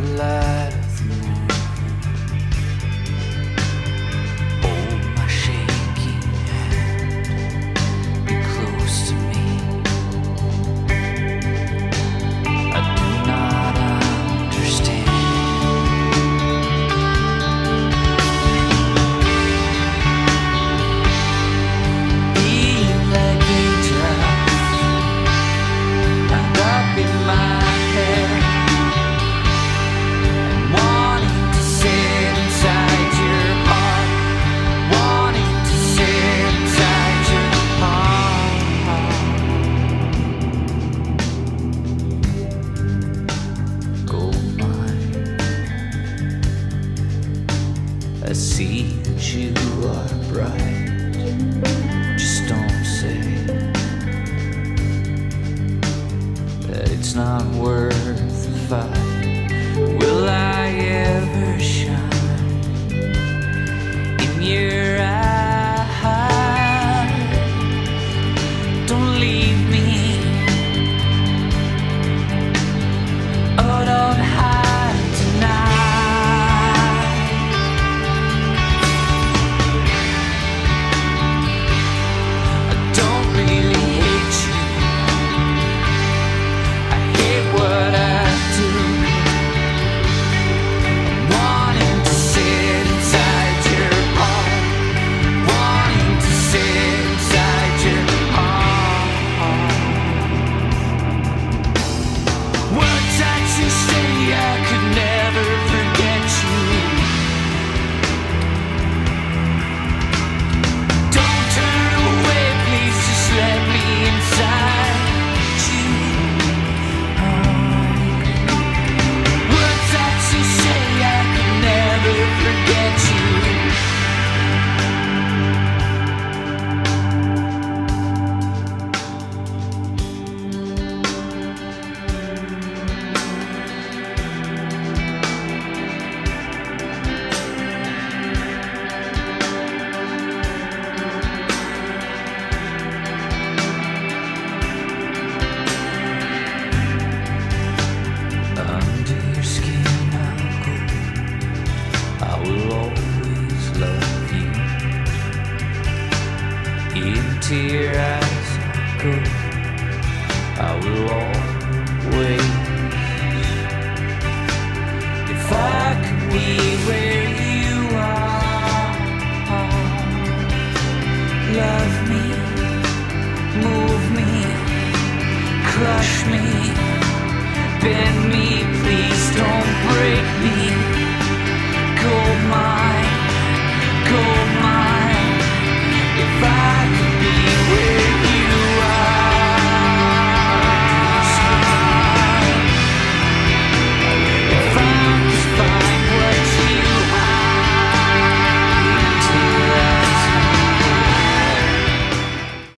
sunlight. I see that you are bright. Just don't say that it's not worth the fight. circle I will always. If I could be where you are Love me, move me, crush me Bend me, please don't break me.